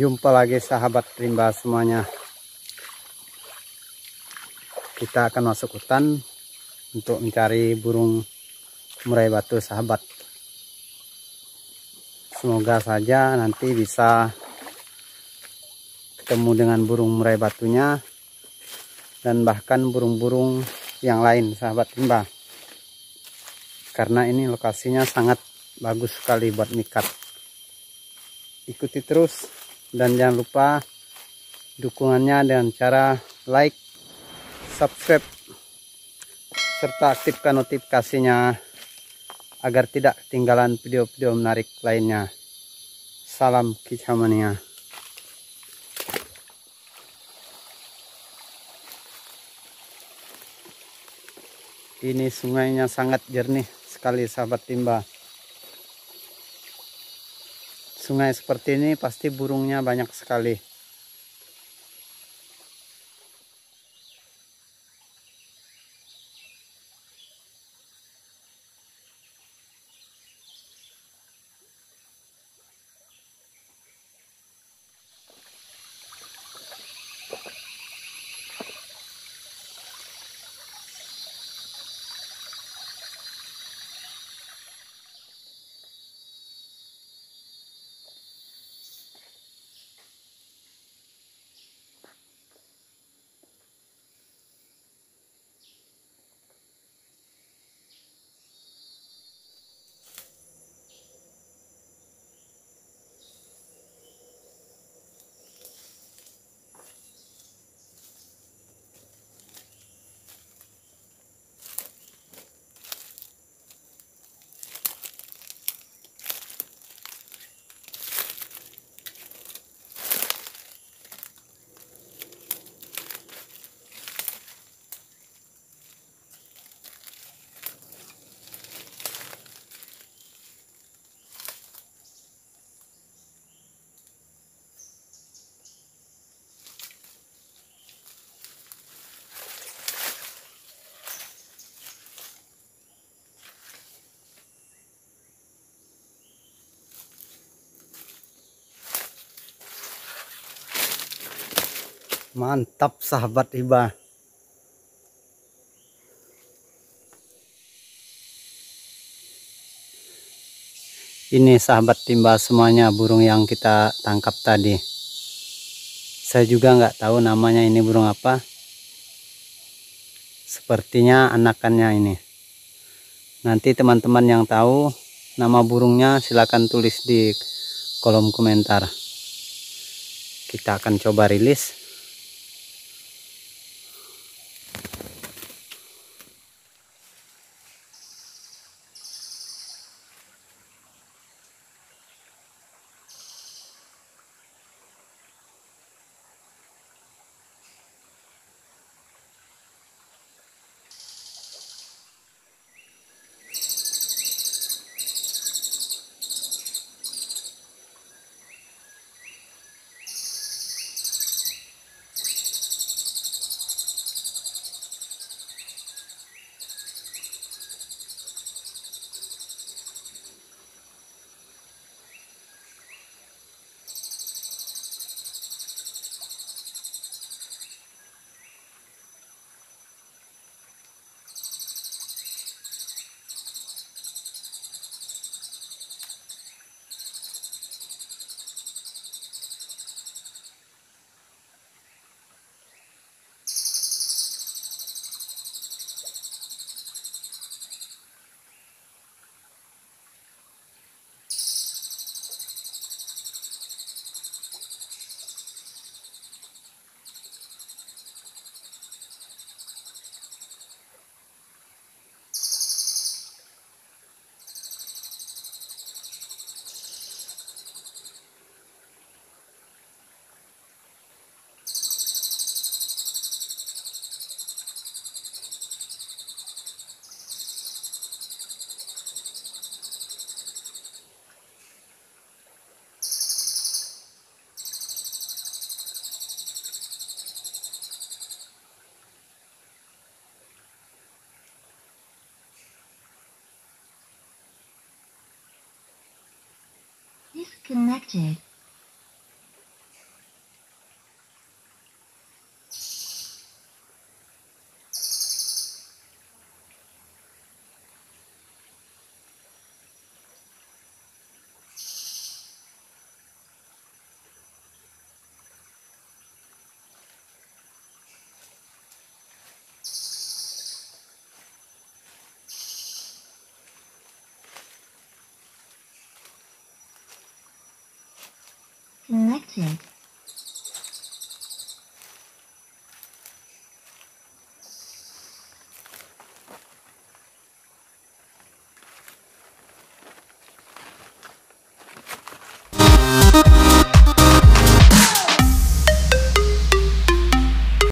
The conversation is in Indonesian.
Jumpa lagi sahabat rimba semuanya. Kita akan masuk hutan untuk mencari burung murai batu sahabat. Semoga saja nanti bisa ketemu dengan burung murai batunya dan bahkan burung-burung yang lain sahabat rimba. Karena ini lokasinya sangat bagus sekali buat mikat. Ikuti terus dan jangan lupa dukungannya dengan cara like, subscribe, serta aktifkan notifikasinya agar tidak ketinggalan video-video menarik lainnya. Salam kicamania. Ini sungainya sangat jernih sekali sahabat timba. Sungai seperti ini pasti burungnya banyak sekali. Mantap sahabat Iba. Ini sahabat timba semuanya burung yang kita tangkap tadi. Saya juga nggak tahu namanya ini burung apa. Sepertinya anakannya ini. Nanti teman-teman yang tahu nama burungnya silahkan tulis di kolom komentar. Kita akan coba rilis. connected. Selected.